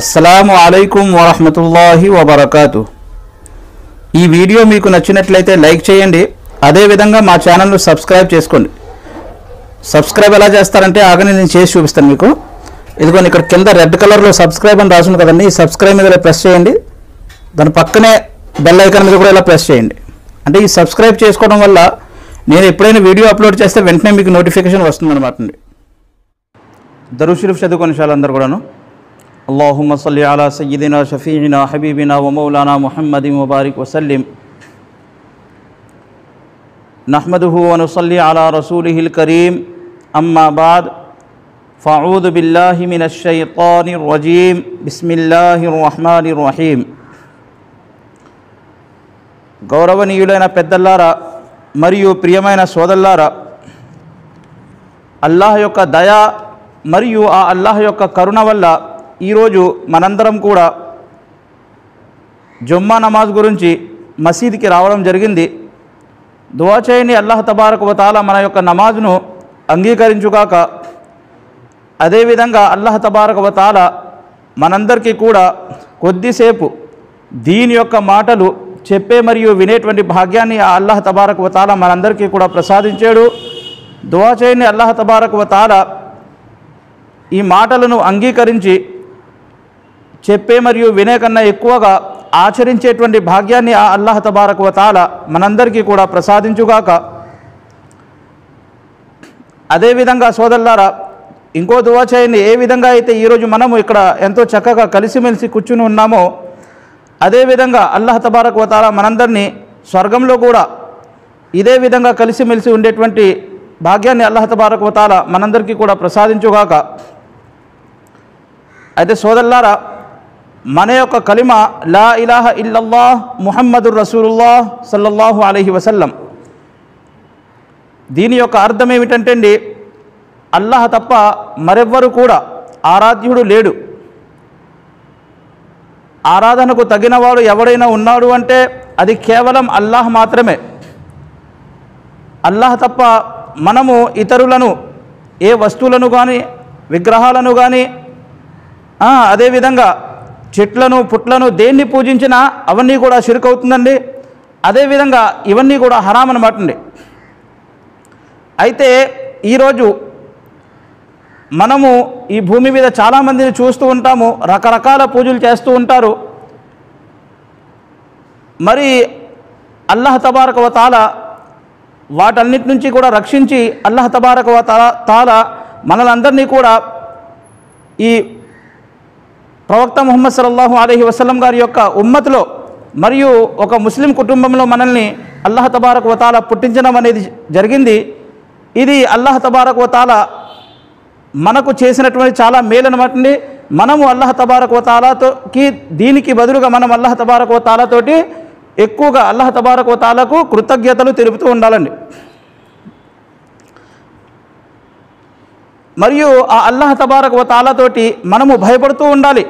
అస్సలాము అలైకుం వరహమతుల్లాహి వబర్కాతు. ఈ వీడియో మీకు నచ్చినట్లయితే లైక్ చేయండి అదేవిధంగా మా ఛానల్ను సబ్స్క్రైబ్ చేసుకోండి. సబ్స్క్రైబ్ ఎలా చేస్తారంటే ఆగని నేను చేసి చూపిస్తాను మీకు. ఇదిగోండి ఇక్కడ కింద రెడ్ కలర్లో సబ్స్క్రైబ్ అని రాసింది కదండి ఈ సబ్స్క్రైబ్ మీద ప్రెస్ చేయండి. దాని పక్కనే బెల్ ఐకాన్ మీద కూడా ఇలా ప్రెస్ చేయండి. అంటే ఈ సబ్స్క్రైబ్ చేసుకోవడం వల్ల నేను ఎప్పుడైనా వీడియో అప్లోడ్ చేస్తే వెంటనే మీకు నోటిఫికేషన్ వస్తుంది అనమాట అండి. దరు చదువుకునే చాలా అందరు కూడాను اللهم صل على سيدنا شفيعنا حبيبنا ومولانا محمد وبارك وسلم نحمده ونصلي على رسوله الكريم أما بعد فأعوذ بالله من الشيطان الرجيم بسم الله الرحمن الرحيم గౌరవనీయులైన పెద్దల్లారా మరియు ప్రియమైన సోదల్లారా అల్లాహ్ యొక్క దయ మరియు ఆ అల్లాహ్ యొక్క కరుణ వల్ల ఈరోజు మనందరం కూడా జుమ్మా నమాజ్ గురించి మసీద్కి రావడం జరిగింది. దువా చేయని అల్లాహ్ తబారక్ వతాల మన యొక్క నమాజ్ను అంగీకరించుగాక అదేవిధంగా అల్లాహ్ తబారక్ వతాల మనందరికీ కూడా కొద్దిసేపు దీని యొక్క మాటలు చెప్పే మరియు వినేటువంటి భాగ్యాన్ని ఆ అల్లాహ్ తబారక్ వతాల మనందరికీ కూడా ప్రసాదించాడు. దువా చేయని అల్లాహ్ తబారక్ వతాల ఈ మాటలను అంగీకరించి చెప్పే మరియు వినే కన్నా ఎక్కువగా ఆచరించేటువంటి భాగ్యాన్ని ఆ అల్లాహ తబారక్ తాల మనందరికీ కూడా ప్రసాదించుగాక. అదేవిధంగా సోదల్లారా ఇంకో దువా చేయండి. ఏ విధంగా అయితే ఈరోజు మనము ఇక్కడ ఎంతో చక్కగా కలిసిమెలిసి కూర్చుని ఉన్నామో అదేవిధంగా అల్లాహ తబారక్ వతాల మనందరినీ స్వర్గంలో కూడా ఇదే విధంగా కలిసిమెలిసి ఉండేటువంటి భాగ్యాన్ని అల్లాహ తబారక్ వతాల మనందరికీ కూడా ప్రసాదించుగాక. అయితే సోదల్లారా మన యొక్క కలిమ లా ఇలాహ ఇల్లల్లాహ్ ముహమ్మదుర్ రసూలుల్లాహ్ సల్లల్లాహు అలహి వసల్లం. దీని యొక్క అర్థం ఏమిటంటే అండి అల్లాహ్ తప్ప మరెవ్వరు కూడా ఆరాధ్యుడు లేడు. ఆరాధనకు తగినవాడు ఎవడైనా ఉన్నాడు అంటే అది కేవలం అల్లాహ్ మాత్రమే. అల్లాహ్ తప్ప మనము ఇతరులను ఏ వస్తువులను కానీ విగ్రహాలను కానీ అదేవిధంగా చెట్లను పుట్లను దేన్ని పూజించినా అవన్నీ కూడా అవుతుందండి అదేవిధంగా ఇవన్నీ కూడా హరాం అనమాట అండి. అయితే ఈరోజు మనము ఈ భూమి మీద చాలామందిని చూస్తూ ఉంటాము రకరకాల పూజలు చేస్తూ ఉంటారు. మరి అల్లహ తబారక తాల వాటన్నిటి నుంచి కూడా రక్షించి అల్లహ తబారక వ తాల తాల మనలందరినీ కూడా ఈ ప్రవక్త ముహమ్మద్ సల్లల్లాహు అలహి వసలం గారి యొక్క ఉమ్మతిలో మరియు ఒక ముస్లిం కుటుంబంలో మనల్ని అల్లాహ్ తబారక్ వతాల పుట్టించడం అనేది జరిగింది. ఇది అల్లాహ్ తబారక్ వతాల మనకు చేసినటువంటి చాలా మేలనమాటండి. మనము అల్లాహ్ తబారక్ వతాలతోకి దీనికి బదులుగా మనం అల్లాహ్ తబారక్ వతాలతోటి ఎక్కువగా అల్లాహ్ తబారక్ వతాలకు కృతజ్ఞతలు తెలుపుతూ ఉండాలండి. మరియు ఆ అల్లాహ్ తబారక్ వతాలతోటి మనము భయపడుతూ ఉండాలి.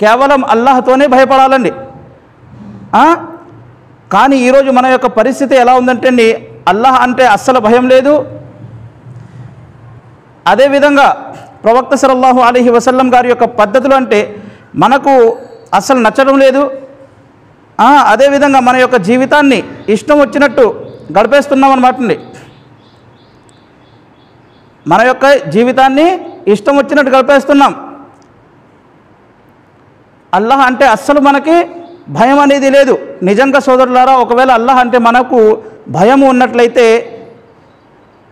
కేవలం అల్లాహతోనే భయపడాలండి. కానీ ఈరోజు మన యొక్క పరిస్థితి ఎలా ఉందంటే అండి అల్లాహ్ అంటే అస్సలు భయం లేదు. అదేవిధంగా ప్రవక్త సల్లల్లాహు అలీహి వసల్లం గారి యొక్క పద్ధతులు అంటే మనకు అస్సలు నచ్చడం లేదు. అదేవిధంగా మన యొక్క జీవితాన్ని ఇష్టం వచ్చినట్టు గడిపేస్తున్నాం అనమాట అండి. మన యొక్క జీవితాన్ని ఇష్టం వచ్చినట్టు గడిపేస్తున్నాం. అల్లాహ్ అంటే అస్సలు మనకి భయం అనేది లేదు. నిజంగా సోదరులారా ఒకవేళ అల్లాహ్ అంటే మనకు భయం ఉన్నట్లయితే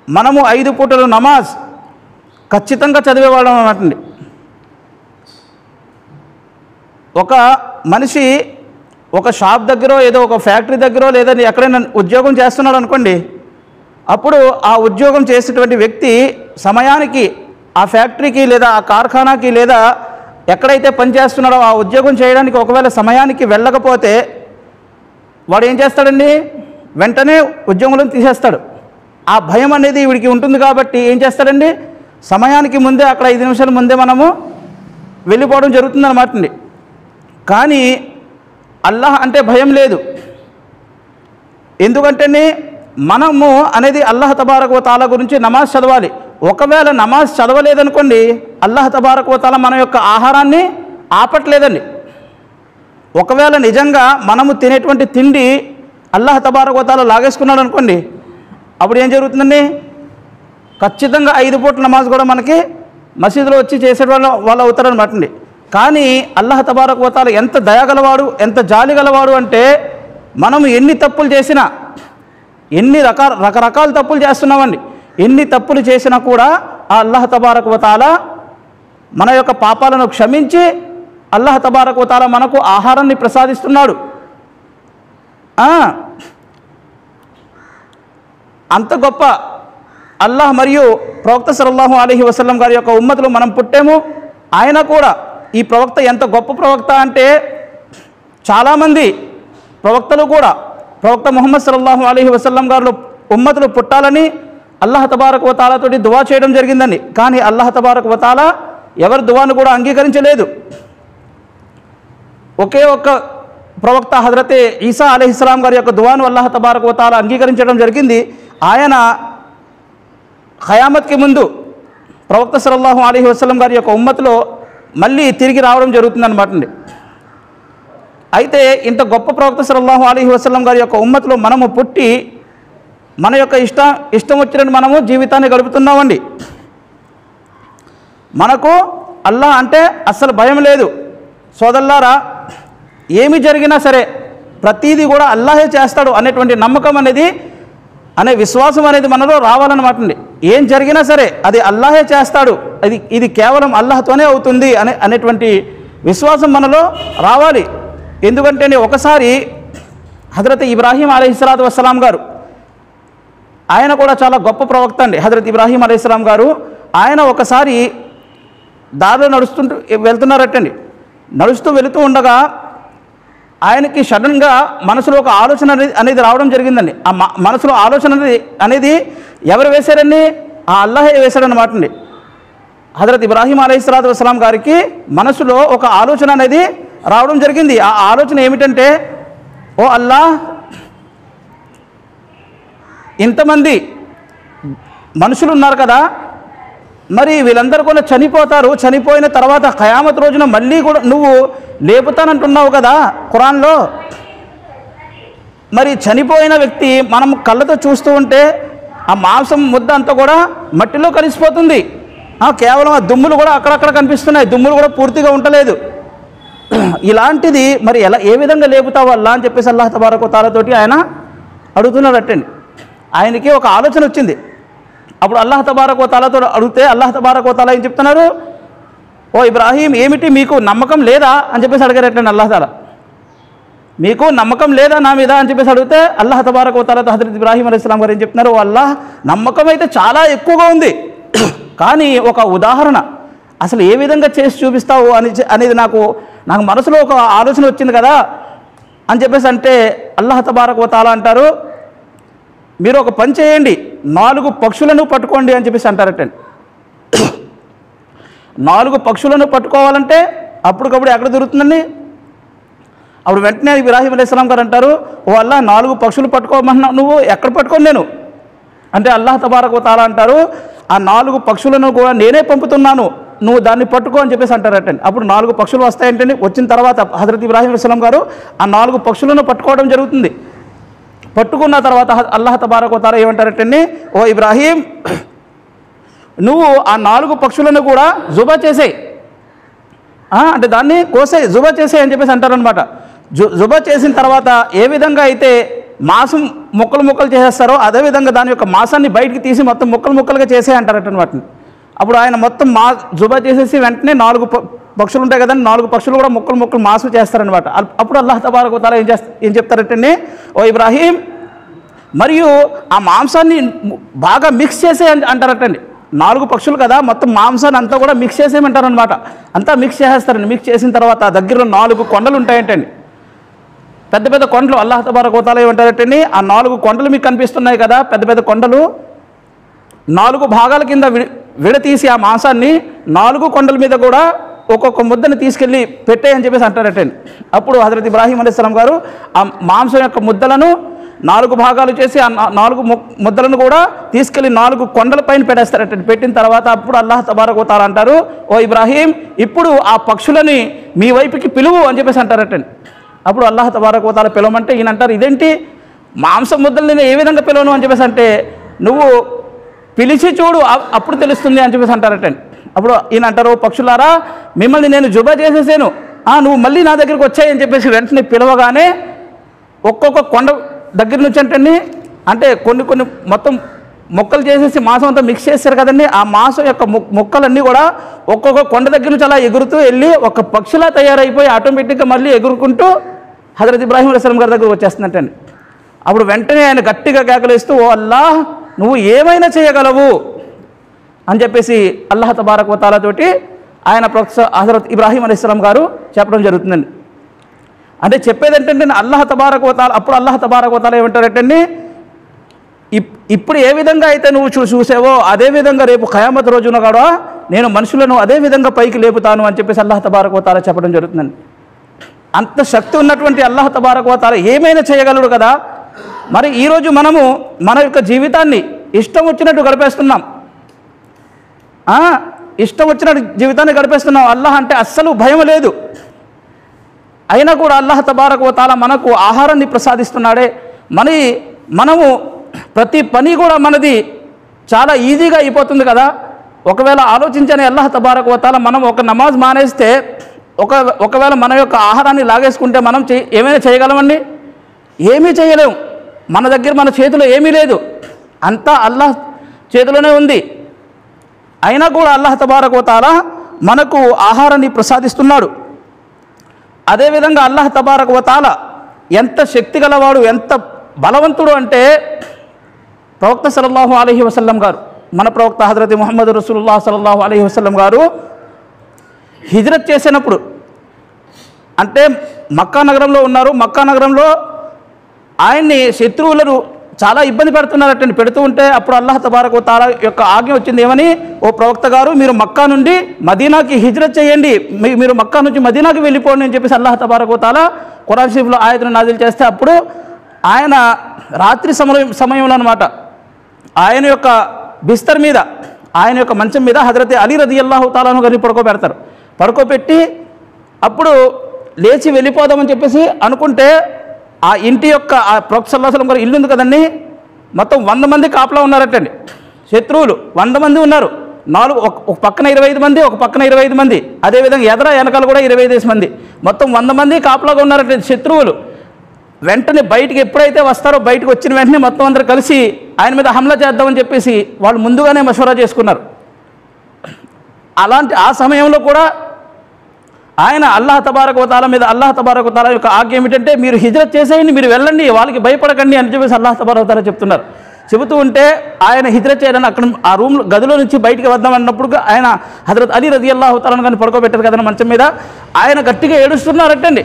మనము ఐదు పూటలు నమాజ్ ఖచ్చితంగా చదివేవాళ్ళం అన్నట్టండి ఒక మనిషి ఒక షాప్ దగ్గర ఏదో ఒక ఫ్యాక్టరీ దగ్గర లేదా ఎక్కడైనా ఉద్యోగం చేస్తున్నాడు అనుకోండి అప్పుడు ఆ ఉద్యోగం చేసేటువంటి వ్యక్తి సమయానికి ఆ ఫ్యాక్టరీకి లేదా ఆ కార్ఖానాకి లేదా ఎక్కడైతే పనిచేస్తున్నాడో ఆ ఉద్యోగం చేయడానికి ఒకవేళ సమయానికి వెళ్ళకపోతే వాడు ఏం చేస్తాడండి? వెంటనే ఉద్యోగంలో తీసేస్తాడు. ఆ భయం అనేది వీడికి ఉంటుంది కాబట్టి ఏం చేస్తాడండి? సమయానికి ముందే అక్కడ ఐదు నిమిషాల ముందే మనము వెళ్ళిపోవడం జరుగుతుందన్నమాట అండి. కానీ అల్లాహ్ అంటే భయం లేదు. ఎందుకంటే మనము అనేది అల్లాహ్ తబారక తాలా గురించి నమాజ్ చదవాలి. ఒకవేళ నమాజ్ చదవలేదనుకోండి అల్లాహ్ తబారక్ మన యొక్క ఆహారాన్ని ఆపట్లేదండి. ఒకవేళ నిజంగా మనము తినేటువంటి తిండి అల్లాహ్ తబారకోతాల లాగేసుకున్నాడు అనుకోండి అప్పుడు ఏం జరుగుతుందండి? ఖచ్చితంగా ఐదు పూట్ల నమాజ్ కూడా మనకి మసీదులో వచ్చి చేసే వాళ్ళు వాళ్ళు అవుతారనమాట అండి కానీ అల్లాహ్ తబారక్ వతాల ఎంత దయగలవాడు ఎంత జాలి గలవాడు అంటే మనం ఎన్ని తప్పులు చేసినా ఎన్ని రకాల రకరకాల తప్పులు చేస్తున్నామండి. ఎన్ని తప్పులు చేసినా కూడా ఆ అల్లహ తబారక్ వతాల మన యొక్క పాపాలను క్షమించి అల్లాహ్ తబారక్ వతాల మనకు ఆహారాన్ని ప్రసాదిస్తున్నాడు. అంత గొప్ప అల్లాహ్ మరియు ప్రవక్త సల్లాహు అలీహి వసలం గారి యొక్క ఉమ్మతులు మనం పుట్టాము. ఆయన కూడా ఈ ప్రవక్త ఎంత గొప్ప ప్రవక్త అంటే చాలామంది ప్రవక్తలు కూడా ప్రవక్త ముహమ్మద్ సల్లాహు అలీహి వసల్లం గారు ఉమ్మతులు పుట్టాలని అల్లాహ్ తబారక్ వతాలతోటి దువా చేయడం జరిగిందని. కానీ అల్లాహ్ తబారక్ వతాల ఎవరి దువాను కూడా అంగీకరించలేదు. ఒకే ఒక్క ప్రవక్త హజరతే ఈసా అలీహిస్లాం గారి యొక్క దువాను అల్లాహ్ తబారక్ వతాల అంగీకరించడం జరిగింది. ఆయన ఖయామత్కి ముందు ప్రవక్త సల్లల్లాహు అలీహి వసలం గారి యొక్క ఉమ్మతిలో మళ్ళీ తిరిగి రావడం జరుగుతుందన్నమాట అండి. అయితే ఇంత గొప్ప ప్రవక్త సల్లల్లాహు అలీహి వసలం గారి యొక్క ఉమ్మతిలో మనము పుట్టి మన యొక్క ఇష్ట ఇష్టం వచ్చినట్టు మనము జీవితాన్ని గడుపుతున్నామండి. మనకు అల్లా అంటే అస్సలు భయం లేదు. సోదల్లారా ఏమి జరిగినా సరే ప్రతీది కూడా అల్లాహే చేస్తాడు అనేటువంటి నమ్మకం అనేది అనే విశ్వాసం అనేది మనలో రావాలన్నమాట అండి. ఏం జరిగినా సరే అది అల్లాహే చేస్తాడు. అది ఇది కేవలం అల్లాహతోనే అవుతుంది అనే అనేటువంటి విశ్వాసం మనలో రావాలి. ఎందుకంటే ఒకసారి హజరత్ ఇబ్రాహీం అలీహిస్లాతు వస్సలాం గారు ఆయన కూడా చాలా గొప్ప ప్రవక్త అండి. హజరత్ ఇబ్రాహీం అలైస్లాం గారు ఆయన ఒకసారి దారిలో నడుస్తుంటూ వెళ్తున్నారటండి. నడుస్తూ వెళుతూ ఉండగా ఆయనకి సడన్గా మనసులో ఒక ఆలోచన అనేది అనేది రావడం జరిగిందండి. ఆ మనసులో ఆలోచన అనేది అనేది ఎవరు వేశారండి? ఆ అల్లాహే వేశాడనమాట అండి. హజరత్ ఇబ్రాహీం అలైహిస్సలాతు వసలాం గారికి మనసులో ఒక ఆలోచన అనేది రావడం జరిగింది. ఆ ఆలోచన ఏమిటంటే ఓ అల్లాహ్ ఇంతమంది మనుషులు ఉన్నారు కదా మరి వీళ్ళందరూ కూడా చనిపోతారు. చనిపోయిన తర్వాత ఖయామత్ రోజున మళ్ళీ కూడా నువ్వు లేపుతానంటున్నావు కదా ఖురాన్లో. మరి చనిపోయిన వ్యక్తి మనం కళ్ళతో చూస్తూ ఉంటే ఆ మాంసం ముద్ద అంతా కూడా మట్టిలో కలిసిపోతుంది. ఆ, కేవలం ఆ దుమ్ములు కూడా అక్కడక్కడ కనిపిస్తున్నాయి. దుమ్ములు కూడా పూర్తిగా ఉండలేదు. ఇలాంటిది మరి ఎలా ఏ విధంగా లేపుతావు అల్లా అని చెప్పేసి అల్లాహ తబారకు తాలతోటి ఆయన అడుగుతున్నాడటండి ఆయనకి ఒక ఆలోచన వచ్చింది. అప్పుడు అల్లాహ్ తబారకు అడిగితే అల్లాహ్ తబారకు తాలా ఏం చెప్తున్నారు? ఓ ఇబ్రాహీం ఏమిటి మీకు నమ్మకం లేదా? అని చెప్పేసి అడిగారు అల్లాహ్ తాలా. మీకు నమ్మకం లేదా నా మీద? అని చెప్పేసి అడిగితే అల్లాహ్ తబారక్ వతాలతో హజరత్ ఇబ్రాహీం అలీస్లాం గారు ఏం చెప్తున్నారు? "ఓ అల్లాహ్ నమ్మకం అయితే చాలా ఎక్కువగా ఉంది. కానీ ఒక ఉదాహరణ అసలు ఏ విధంగా చేసి చూపిస్తావు అని అనేది నాకు నాకు మనసులో ఒక ఆలోచన వచ్చింది కదా. అని చెప్పేసి అంటే అల్లాహ్ తబారక్ అంటారు మీరు ఒక పని చేయండి. నాలుగు పక్షులను పట్టుకోండి అని చెప్పేసి అంటారటండి నాలుగు పక్షులను పట్టుకోవాలంటే అప్పటికప్పుడు ఎక్కడ దొరుకుతుందండి? అప్పుడు వెంటనే ఇబ్రాహీం అలైహిస్సలాం గారు అంటారు వాళ్ళ నాలుగు పక్షులు పట్టుకోమన్నా నువ్వు? ఎక్కడ పట్టుకోను నేను? అంటే అల్లాహ్ తబారకు తాలా అంటారు ఆ నాలుగు పక్షులను కూడా నేనే పంపుతున్నాను నువ్వు దాన్ని పట్టుకో అని చెప్పేసి అంటారటండి అప్పుడు నాలుగు పక్షులు వస్తాయంటండి వచ్చిన తర్వాత హజరత్ ఇబ్రాహీం అలీస్లాం గారు ఆ నాలుగు పక్షులను పట్టుకోవడం జరుగుతుంది. పట్టుకున్న తర్వాత హ- అల్లాహ్ తబారకు తాలా ఓ ఇబ్రాహీం నువ్వు ఆ నాలుగు పక్షులను కూడా జుబా చేసేయి. అంటే దాన్ని కోసే జుబా చేసే అని చెప్పేసి అంటారనమాట జు జుబా చేసిన తర్వాత ఏ విధంగా అయితే మాసం ముక్కలు ముక్కలు చేసేస్తారో అదే విధంగా దాని యొక్క మాసాన్ని బయటికి తీసి మొత్తం ముక్కలు ముక్కలుగా చేసే అంటారట వాటిని అప్పుడు ఆయన మొత్తం మా జుబా చేసేసి వెంటనే నాలుగు పక్షులు ఉంటాయి కదండి నాలుగు పక్షులు కూడా ముక్కలు ముక్కలు మాసు చేస్తారనమాట అప్పుడు అల్లాహ్ తబారకు తాలా ఏం చేస్తా ఏం చెప్తారంటే ఓ ఇబ్రాహీం మరియు ఆ మాంసాన్ని బాగా మిక్స్ చేసే అంటారటండి. నాలుగు పక్షులు కదా మొత్తం మాంసాన్ని అంతా కూడా మిక్స్ చేసేయమంటారనమాట అంతా మిక్స్ చేసేస్తారండి. మిక్స్ చేసిన తర్వాత ఆ దగ్గరలో నాలుగు కొండలు ఉంటాయంటండి. పెద్ద పెద్ద కొండలు అల్లాహ్ తబారక్ వతాల ఏమంటారటండి ఆ నాలుగు కొండలు మీకు కనిపిస్తున్నాయి కదా పెద్ద పెద్ద కొండలు. నాలుగు భాగాల కింద విడి విడతీసి ఆ మాంసాన్ని నాలుగు కొండల మీద కూడా ఒక్కొక్క ముద్దని తీసుకెళ్ళి పెట్టేయని చెప్పేసి అంటారటండి. అప్పుడు హజరత్ ఇబ్రాహీం అలీస్లాం గారు ఆ మాంసం యొక్క ముద్దలను నాలుగు భాగాలు చేసి ఆ నాలుగు ము- ముద్దలను కూడా తీసుకెళ్ళి నాలుగు కొండలపైన పెట్టేస్తారట పెట్టిన తర్వాత అప్పుడు అల్లాహ్ తబారకుతారు అంటారు ఓ ఇబ్రాహీం ఇప్పుడు ఆ పక్షులని మీ వైపుకి పిలువు అని చెప్పేసి అంటారటండి. అప్పుడు అల్లాహ్ తబారకోతాల పిలవమంటే ఈయన అంటారు ఇదేంటి? మాంసం ముద్దలు నేను ఏ విధంగా పిలవను? అని చెప్పేసి అంటే నువ్వు పిలిచి చూడు అప్పుడు తెలుస్తుంది అని చెప్పేసి అంటారటండి. అప్పుడు ఈయన అంటారు పక్షులారా మిమ్మల్ని నేను జుబా చేసేసాను. ఆ, నువ్వు మళ్ళీ నా దగ్గరికి వచ్చాయి అని చెప్పేసి వెంటనే పిలవగానే ఒక్కొక్క కొండ దగ్గర నుంచి అంటే అంటే కొన్ని కొన్ని మొత్తం మొక్కలు చేసేసి మాంసం అంతా మిక్స్ చేస్తారు కదండి. ఆ మాంసం యొక్క మొక్కలన్నీ కూడా ఒక్కొక్క కొండ దగ్గర నుంచి అలా ఎగురుతూ వెళ్ళి ఒక పక్షిలా తయారైపోయి ఆటోమేటిక్గా మళ్ళీ ఎగురుకుంటూ హజరత్ ఇబ్రాహీం అలైస్లం గారి దగ్గరకు వచ్చేస్తుందంటండి అప్పుడు వెంటనే ఆయన గట్టిగా కేకలేస్తూ ఓ అల్లా నువ్వు ఏమైనా చేయగలవు? అని చెప్పేసి అల్లాహ తబారక్ వతాలతోటి ఆయన ప్రొఫెసర్ హజరత్ ఇబ్రాహీం అలీస్లాం గారు చెప్పడం జరుగుతుందండి. అంటే చెప్పేది ఏంటంటే అల్లాహ తబారక్ వతాల అప్పుడు అల్లాహ తబారక్ వతాల ఏమంటారంటే ఇప్- ఇప్పుడు ఏ విధంగా అయితే నువ్వు చూ చూసావో అదే విధంగా రేపు ఖయామత్ రోజున కూడా నేను మనుషులను అదే విధంగా పైకి లేపుతాను అని చెప్పేసి అల్లాహ తబారక్ వతాల చెప్పడం జరుగుతుందండి. అంత శక్తి ఉన్నటువంటి అల్లాహ తబారక్ వతాల ఏమైనా చేయగలడు కదా? మరి ఈరోజు మనము మన యొక్క జీవితాన్ని ఇష్టం వచ్చినట్టు గడిపేస్తున్నాం. ఇష్టం వచ్చిన జీవితాన్ని గడిపేస్తున్నాం అల్లాహ్ అంటే అస్సలు భయం లేదు. అయినా కూడా అల్లాహ్ తబారక్ వతాల మనకు ఆహారాన్ని ప్రసాదిస్తున్నాడే. మన మనము ప్రతి పని కూడా మనది చాలా ఈజీగా అయిపోతుంది కదా. ఒకవేళ ఆలోచించని అల్లాహ్ తబారక్ వతాల మనం ఒక నమాజ్ మానేస్తే ఒక ఒకవేళ మన యొక్క ఆహారాన్ని లాగేసుకుంటే మనం చే ఏమైనా చేయగలమండి? ఏమీ చేయలేము మన దగ్గర మన చేతిలో ఏమీ లేదు. అంతా అల్లాహ్ చేతిలోనే ఉంది. అయినా కూడా అల్లాహ్ తబారక్ వతాల మనకు ఆహారాన్ని ప్రసాదిస్తున్నాడు. అదేవిధంగా అల్లాహ్ తబారక్ వతాల ఎంత శక్తి గలవాడు ఎంత బలవంతుడు అంటే ప్రవక్త సల్లల్లాహు అలహి వసల్లం గారు మన ప్రవక్త హజరత్ ముహమ్మద్ రసూల్లా సల్లల్లాహు అలహి వసల్లం గారు హిజ్రత్ చేసినప్పుడు అంటే మక్కా నగరంలో ఉన్నారు. మక్కా నగరంలో ఆయన్ని శత్రువులను చాలా ఇబ్బంది పెడుతున్నారటండి. పెడుతూ ఉంటే అప్పుడు అల్లాహ్ తబారకు తాలా యొక్క ఆజ్ఞ వచ్చింది. ఏమని? ఓ ప్రవక్త గారు మీరు మక్కా నుండి మదీనాకి హిజ్రత్ చేయండి. మీ- మీరు మక్కా నుంచి మదీనాకి వెళ్ళిపోండి అని చెప్పేసి అల్లాహ్ తబారకు తాలా ఖురాన్ షరీఫ్లో ఆయతను నాజిల్ చేస్తే అప్పుడు ఆయన రాత్రి సమయం సమయంలో అనమాట ఆయన యొక్క బిస్తర్ మీద ఆయన యొక్క మంచం మీద హజరత్ అలీ రది అల్లాహు తాలాను గారిని పడుకోబెడతారు. పడుకోబెట్టి అప్పుడు లేచి వెళ్ళిపోదామని చెప్పేసి అనుకుంటే ఆ ఇంటి యొక్క ఆ ప్రొఫెసర్లాసలం గారు ఇల్లు ఉంది కదండి. మొత్తం వంద మంది కాపలా ఉన్నారటండి. శత్రువులు వంద మంది ఉన్నారు. నాలుగు ఒక పక్కన ఇరవై ఐదు మంది ఒక పక్కన ఇరవై ఐదు మంది. అదేవిధంగా ఎదర వెనకాల కూడా ఇరవై ఐదు మంది. మొత్తం వంద మంది కాపలాగా ఉన్నారట శత్రువులు. వెంటనే బయటికి ఎప్పుడైతే వస్తారో బయటకు వచ్చిన వెంటనే మొత్తం అందరు కలిసి ఆయన మీద హమ్లా చేద్దామని చెప్పేసి వాళ్ళు ముందుగానే మషవరా చేసుకున్నారు. అలాంటి ఆ సమయంలో కూడా ఆయన అల్లాహ తబారక మీద అల్లాహ తబారక యొక్క ఆజ్ఞ ఏమిటంటే మీరు హిజ్రత్ చేసేయండి మీరు వెళ్ళండి వాళ్ళకి భయపడకండి అని చెప్పేసి అల్లాహ్ తబారక వతాల చెప్తున్నారు. చెబుతూ ఉంటే ఆయన హిజ్రత్ చేయడానికి అక్కడ ఆ రూమ్ గదిలో నుంచి బయటికి వద్దాం అన్నప్పుడు ఆయన హజరత్ అలీ రది అల్లాహ్ తాలను కానీ పడుకోబెట్టారు కదా మంచం మీద. ఆయన గట్టిగా ఏడుస్తున్నారటండి.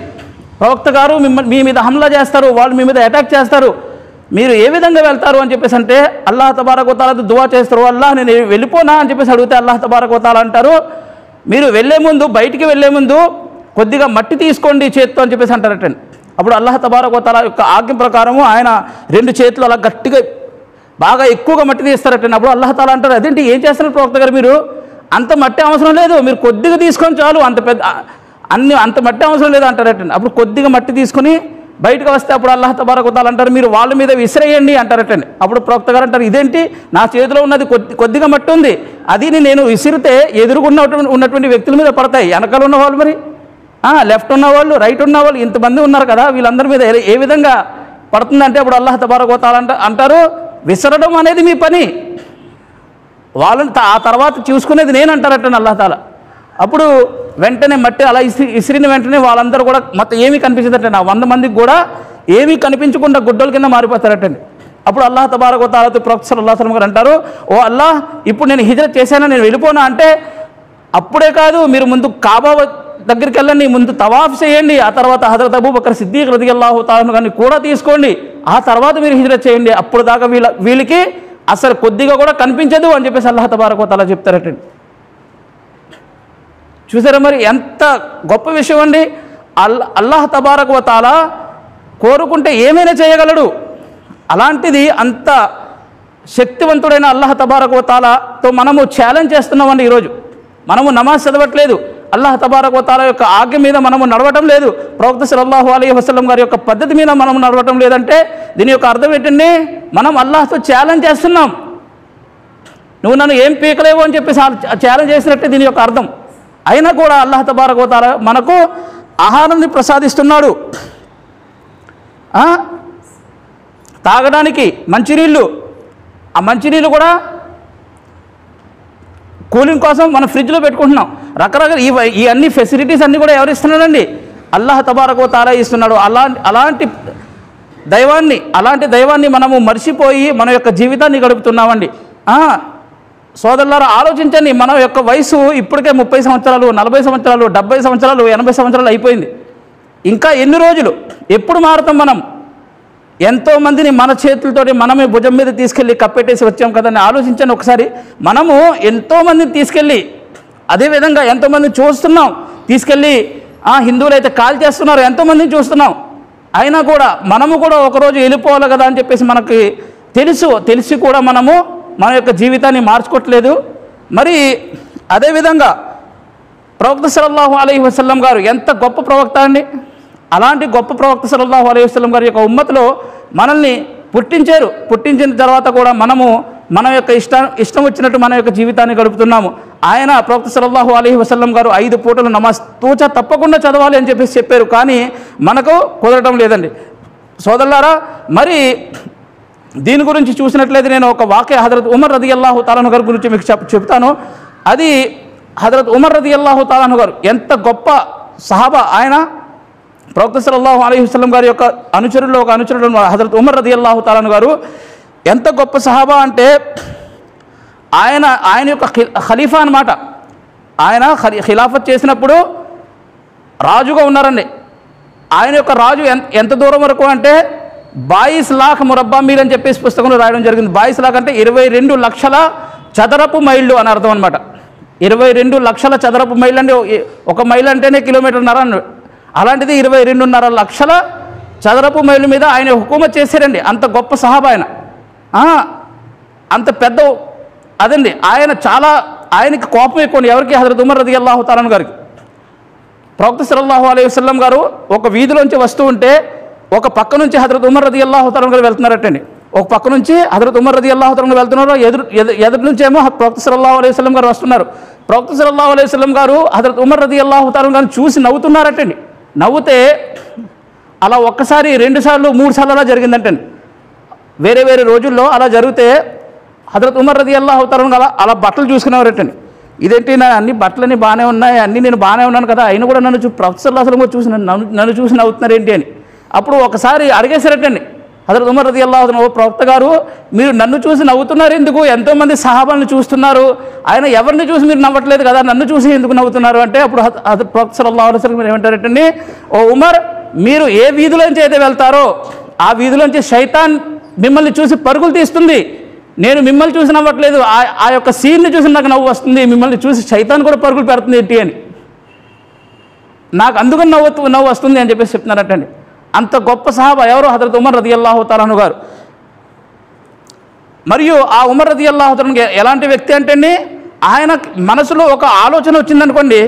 ప్రవక్త గారు మిమ్మల్ని మీ మీద హమ్లా చేస్తారు వాళ్ళు మీ మీద అటాక్ చేస్తారు. మీరు ఏ విధంగా వెళ్తారు అని చెప్పేసి అంటే అల్లాహ తబారక్ వతాలతో దువా చేస్తారు అల్లాహ్ నేను వెళ్ళిపోనా? అని చెప్పేసి అడిగితే అల్లాహ్ తబారక్ వతాల అంటారు. మీరు వెళ్ళే ముందు బయటికి వెళ్ళే ముందు కొద్దిగా మట్టి తీసుకోండి చేత్తో అని చెప్పేసి అంటారటండి అప్పుడు అల్లాహ్ తబారకోతల యొక్క ఆజ్ఞ ప్రకారము ఆయన రెండు చేతులు అలా గట్టిగా బాగా ఎక్కువగా మట్టి తీస్తారటండి అప్పుడు అల్లాహ్ తాలా అంటారు అదేంటి ఏం చేస్తున్నారు ప్రవక్త గారు మీరు? అంత మట్టి అవసరం లేదు మీరు కొద్దిగా తీసుకొని చాలు అంత పెద్ద అన్ని అంత మట్టి అవసరం లేదు అంటారటండి అప్పుడు కొద్దిగా మట్టి తీసుకొని బయటకు వస్తే అప్పుడు అల్లాహ తబారకుతాలు అంటారు మీరు వాళ్ళ మీద విసిరేయండి అంటారటండి అప్పుడు ప్రవక్త గారు అంటారు ఇదేంటి? నా చేతిలో ఉన్నది కొద్ది కొద్దిగా మట్టి ఉంది. అది నేను విసిరితే ఎదురుగున్న ఉన్నటువంటి వ్యక్తుల మీద పడతాయి. వెనకాల ఉన్నవాళ్ళు మరి? లెఫ్ట్ ఉన్నవాళ్ళు రైట్ ఉన్న వాళ్ళు ఇంతమంది ఉన్నారు కదా వీళ్ళందరి మీద ఏ- విధంగా పడుతుందంటే అప్పుడు అల్లాహ్ తబారకోతాలంట అంటారు విసరడం అనేది మీ పని. వాళ్ళని ఆ తర్వాత చూసుకునేది నేను అంటారటండి అల్లాహ్ తాలా. అప్పుడు వెంటనే మట్టి అలా ఇసి ఇసిరిన వెంటనే వాళ్ళందరూ కూడా మొత్తం ఏమీ కనిపించదటండి. ఆ వంద మందికి కూడా ఏమీ కనిపించకుండా గుడ్డల కింద మారిపోతారటండి. అప్పుడు అల్లాహ్ తబారక తాలతో ప్రొఫెసర్ అల్లాహ్ గారు అంటారు ఓ అల్లాహ్ ఇప్పుడు నేను హిజరత్ చేశానా? నేను వెళ్ళిపోనా? అంటే అప్పుడే కాదు మీరు ముందు కాబా దగ్గరికి వెళ్ళండి ముందు తవాఫ్ చేయండి ఆ తర్వాత హజరత్ అబూ బకర్ సిద్దీక్ రది అల్లాహు తాలను కానీ కూడా తీసుకోండి ఆ తర్వాత మీరు హిజరత్ చేయండి. అప్పుడు దాకా వీళ్ళ వీళ్ళకి అసలు కొద్దిగా కూడా కనిపించదు అని చెప్పేసి అల్లాహ తబారక తాలా చెప్తారటండి. చూసారా మరి ఎంత గొప్ప విషయం అండి? అల్ అల్లాహ్ తబారక్ వతాల కోరుకుంటే ఏమైనా చేయగలడు? అలాంటిది అంత శక్తివంతుడైన అల్లాహ్ తబారక్ తాలాతో మనము ఛాలెంజ్ చేస్తున్నామండి ఈరోజు. మనము నమాజ్ చదవట్లేదు. అల్లాహ్ తబారక్ తాలా యొక్క ఆజ్ఞ మీద మనము నడవటం లేదు. ప్రవక్త సల్లల్లాహు అలీ వసలం గారి యొక్క పద్ధతి మీద మనం నడవటం లేదంటే దీని యొక్క అర్థం ఏంటండి మనం అల్లాహ్తో ఛాలెంజ్ చేస్తున్నాం. నువ్వు నన్ను ఏం పీకలేవు అని చెప్పి ఛాలెంజ్ చేసినట్టే దీని యొక్క అర్థం. అయినా కూడా అల్లాహ్ తబారకోతార మనకు ఆహారాన్ని ప్రసాదిస్తున్నాడు. తాగడానికి మంచినీళ్ళు. ఆ మంచినీళ్ళు కూడా కూలింగ్ కోసం మనం ఫ్రిడ్జ్లో పెట్టుకుంటున్నాం. రకరకాల ఇవి ఈ అన్ని ఫెసిలిటీస్ అన్నీ కూడా ఎవరు ఇస్తున్నాడండి? అల్లాహ్ తబారకో ఇస్తున్నాడు. అలాంటి అలాంటి దైవాన్ని అలాంటి దైవాన్ని మనము మర్చిపోయి మన యొక్క జీవితాన్ని గడుపుతున్నామండి. సోదరులారా ఆలోచించండి. మన యొక్క వయసు ఇప్పటికే ముప్పై సంవత్సరాలు నలభై సంవత్సరాలు డెబ్బై సంవత్సరాలు ఎనభై సంవత్సరాలు అయిపోయింది. ఇంకా ఎన్ని రోజులు? ఎప్పుడు మారుతాం మనం? ఎంతోమందిని మన చేతులతోటి మనమే భుజం మీద తీసుకెళ్ళి కప్పెట్టేసి వచ్చాం కదని ఆలోచించండి ఒకసారి. మనము ఎంతోమందిని తీసుకెళ్ళి అదేవిధంగా ఎంతోమందిని చూస్తున్నాం. తీసుకెళ్ళి ఆ హిందువులు అయితే కాల్ చేస్తున్నారు ఎంతోమందిని చూస్తున్నాం. అయినా కూడా మనము కూడా ఒకరోజు వెళ్ళిపోవాలి కదా అని చెప్పేసి మనకి తెలుసు. తెలిసి కూడా మనము మన యొక్క జీవితాన్ని మార్చుకోవట్లేదు. మరి అదేవిధంగా ప్రవక్త సలల్లాహు అలైహి వసల్లం గారు ఎంత గొప్ప ప్రవక్త అండి. అలాంటి గొప్ప ప్రవక్త సలల్లాహు అలైహి వసలం గారి యొక్క ఉమ్మతిలో మనల్ని పుట్టించారు. పుట్టించిన తర్వాత కూడా మనము మన యొక్క ఇష్టం ఇష్టం వచ్చినట్టు మన యొక్క జీవితాన్ని గడుపుతున్నాము. ఆయన ప్రవక్త సలల్లాహు అలైహి వసల్లం గారు ఐదు పూటలు నమాజ్ తూచ తప్పకుండా చదవాలి అని చెప్పేసి చెప్పారు. కానీ మనకు కుదరటం లేదండి. సోదరులారా మరి దీని గురించి చూసినట్లయితే నేను ఒక వాక్య హజరత్ ఉమర్ రది అల్లాహు తాలాను గారి గురించి మీకు చెప్ చెప్తాను. అది హజరత్ ఉమర్ రది అల్లాహు తాలాను గారు ఎంత గొప్ప సహాబా ఆయన. ప్రవక్త సల్లల్లాహు అలీ వసలం గారి యొక్క అనుచరుల్లో ఒక అనుచరుడు హజరత్ ఉమర్ రది అల్లాహు తాలాను గారు. ఎంత గొప్ప సహాబా అంటే ఆయన ఆయన యొక్క ఖలీఫా అన్నమాట. ఆయన ఖిలాఫత్ చేసినప్పుడు రాజుగా ఉన్నారండి. ఆయన యొక్క రాజు ఎంత దూరం వరకు అంటే బాయిస్ లాఖ్ మురబ్బా మీల్ అని చెప్పేసి పుస్తకంలో రాయడం జరిగింది. బాయిస్ లాఖ్ అంటే ఇరవై రెండు లక్షల చదరపు మైళ్ళు అని అర్థం అనమాట ఇరవై రెండు లక్షల చదరపు మైళ్ళు అంటే ఒక మైల్ అంటేనే కిలోమీటర్న్నర అన్న అలాంటిది ఇరవై రెండున్నర లక్షల చదరపు మైళ్ళ మీద ఆయన హుకుమత్ చేశారండి. అంత గొప్ప సహాబా ఆయన. అంత పెద్ద అదండి. ఆయన చాలా ఆయనకి కోపం ఎక్కువండి ఎవరికి? హజరత్ ఉమర్ రది అల్లాహు తాలన్ గారికి. ప్రవక్త సల్లాహు అలైహి వసల్లం గారు ఒక వీధిలోంచి వస్తూ ఉంటే ఒక పక్క నుంచి హజరత్ ఉమర్ రది అల్లాహతరం గారు వెళ్తున్నారటండి. ఒక పక్క నుంచి హజరత్ ఉమర్ రది అల్లాహతరం గారు వెళ్తున్నారు ఎదురు ఎదు- ఎదురు నుంచి ఏమో ప్రవక్త సల్లల్లాహు గారు వస్తున్నారు. ప్రొఫెసర్ సల్లల్లాహు అలైహి గారు హజరత్ ఉమర్ రది అల్లాహతరం గారిని చూసి నవ్వుతున్నారటండి. నవ్వుతే అలా ఒక్కసారి రెండు సార్లు మూడు సార్లు అలా జరిగిందంటండి. వేరే వేరే రోజుల్లో అలా జరిగితే హజరత్ ఉమర్ రది అల్లాహ్ అలా అలా బట్టలు చూసుకునేవారటండి ఇదేంటి నా అన్ని బట్టలన్నీ బాగానే ఉన్నాయి అన్నీ నేను బాగానే ఉన్నాను కదా అయినా కూడా నన్ను చూ ప్రొఫెసర్ అసలు కూడా చూసి నన్ను నన్ను చూసి నవ్వుతున్నారు ఏంటి అని. అప్పుడు ఒకసారి అడిగేశారటండి. హజరత్ ఉమర్ రది అల్లాహ్ ఓ ప్రవక్త గారు మీరు నన్ను చూసి నవ్వుతున్నారు ఎందుకు? ఎంతోమంది సహాబాలను చూస్తున్నారు. ఆయన ఎవరిని చూసి మీరు నవ్వట్లేదు కదా? నన్ను చూసి ఎందుకు నవ్వుతున్నారు? అంటే అప్పుడు హజరత్ ప్రవక్త సల్లల్లాహు అలైహి మీరు ఏమంటారటండి ఓ ఉమర్ మీరు ఏ వీధిలోంచి అయితే వెళ్తారో ఆ వీధిలోంచి శైతాన్ మిమ్మల్ని చూసి పరుగులు తీస్తుంది. నేను మిమ్మల్ని చూసి నవ్వట్లేదు. ఆ ఆ యొక్క సీన్ని చూసి నాకు నవ్వు వస్తుంది. మిమ్మల్ని చూసి శైతాన్ కూడా పరుగులు పెడుతుంది ఏంటి అని. నాకు అందుకని నవ్వు నవ్వు వస్తుంది అని చెప్పేసి చెప్తున్నారటండి. అంత గొప్ప సహాబా ఎవరు? హజరత్ ఉమర్ రది అల్లాహు తాలాను గారు. మరియు ఆ ఉమర్ రది అల్లాహు ఎలాంటి వ్యక్తి అంటే అండి? ఆయన మనసులో ఒక ఆలోచన వచ్చిందనుకోండి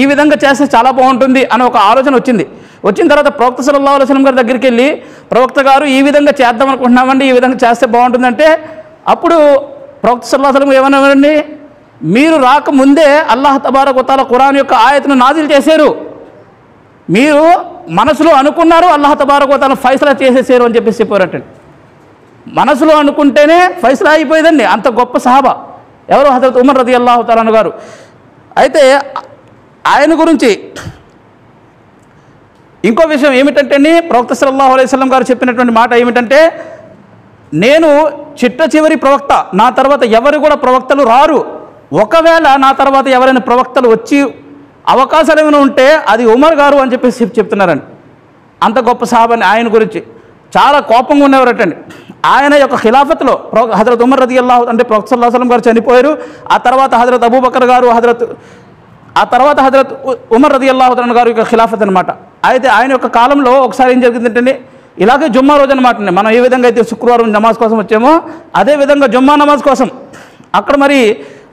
ఈ విధంగా చేస్తే చాలా బాగుంటుంది అని ఒక ఆలోచన వచ్చింది. వచ్చిన తర్వాత ప్రవక్త సల్లల్లాహు అలైహి గారి దగ్గరికి వెళ్ళి ప్రవక్త గారు ఈ విధంగా చేద్దాం అనుకుంటున్నామండి ఈ విధంగా చేస్తే బాగుంటుందంటే అప్పుడు ప్రవక్త సల్లల్లాహు అలైహి ఏమన్నామండి మీరు రాకముందే అల్లాహ్ తబారక్ వతాల ఖురాన్ యొక్క ఆయతను నాజిల్ చేశారు. మీరు మనసులో అనుకున్నారు అల్లాహ తబారకోతాను ఫైసలా చేసేసారు అని చెప్పేసి చెప్పారటండి. మనసులో అనుకుంటేనే ఫైసలా అయిపోయిందండి. అంత గొప్ప సహాబా. ఎవరు? హజరత్ ఉమర్ రది అల్లాహు తాలాను గారు. అయితే ఆయన గురించి ఇంకో విషయం ఏమిటంటే అండి ప్రవక్త సల్లాహు అలైహి గారు చెప్పినటువంటి మాట ఏమిటంటే నేను చిట్ట చివరి ప్రవక్త నా తర్వాత ఎవరు కూడా ప్రవక్తలు రారు. ఒకవేళ నా తర్వాత ఎవరైనా ప్రవక్తలు వచ్చి అవకాశాలు ఏమైనా ఉంటే అది ఉమర్ గారు అని చెప్పేసి చెప్తున్నారండి. అంత గొప్ప సాహాబాని ఆయన గురించి. చాలా కోపంగా ఉండేవారటండి ఆయన యొక్క ఖిలాఫత్లో ప్రో హజరత్ ఉమర్ రది అల్లాహ్ అంటే ప్రొఫెసర్ సల్లాహ్ సలం గారు చనిపోయారు. ఆ తర్వాత హజరత్ అబూబకర్ గారు హజరత్ ఆ తర్వాత హజరత్ ఉమర్ రది అల్లాహ్ గారి యొక్క ఖిలాఫత్ అనమాట అయితే ఆయన యొక్క కాలంలో ఒకసారి ఏం జరిగిందంటే ఇలాగే జుమ్మా రోజు అనమాట మనం ఏ విధంగా అయితే శుక్రవారం నమాజ్ కోసం వచ్చామో అదే విధంగా జుమ్మా నమాజ్ కోసం. అక్కడ మరి